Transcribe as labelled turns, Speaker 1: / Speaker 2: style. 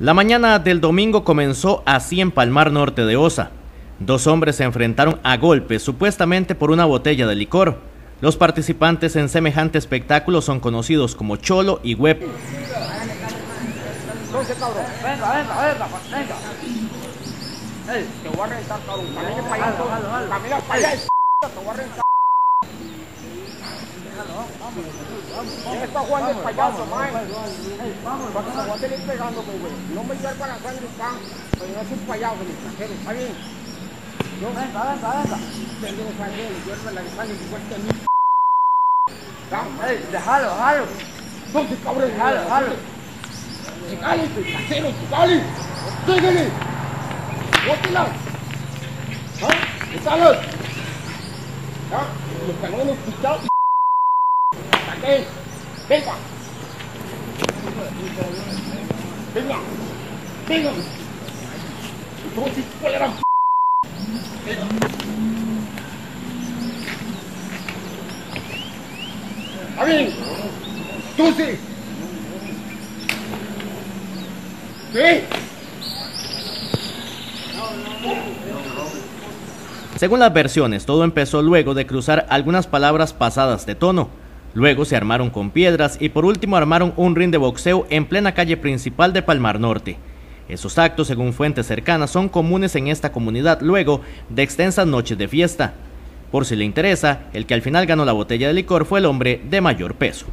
Speaker 1: La mañana del domingo comenzó así en Palmar Norte de Osa. Dos hombres se enfrentaron a golpes, supuestamente por una botella de licor. Los participantes en semejante espectáculo son conocidos como Cholo y Web.
Speaker 2: ¿Quién está jugando el payaso, mae? Vamos, vamos a seguir pegando, güey. No me llevar para sangre pan, pero no es un payaso, mi extranjero, ¿está bien? Yo, venga, venga, venga. Tengo sangre, le hierve la sangre igual que a mí. Ey, déjalo, déjalo. No te cabrón, déjalo, déjalo. Chicale, casero, chicale. Síguele. Bótela. ¿Ah? Déjalo. ¿Ah? Los cañones pichados. Saqué. Venga. Venga. Venga. Entonces, ¿cuál era? Venga. Está bien. Entonces.
Speaker 1: Según las versiones, todo empezó luego de cruzar algunas palabras pasadas de tono. Luego se armaron con piedras y por último armaron un ring de boxeo en plena calle principal de Palmar Norte. Esos actos, según fuentes cercanas, son comunes en esta comunidad luego de extensas noches de fiesta. Por si le interesa, el que al final ganó la botella de licor fue el hombre de mayor peso.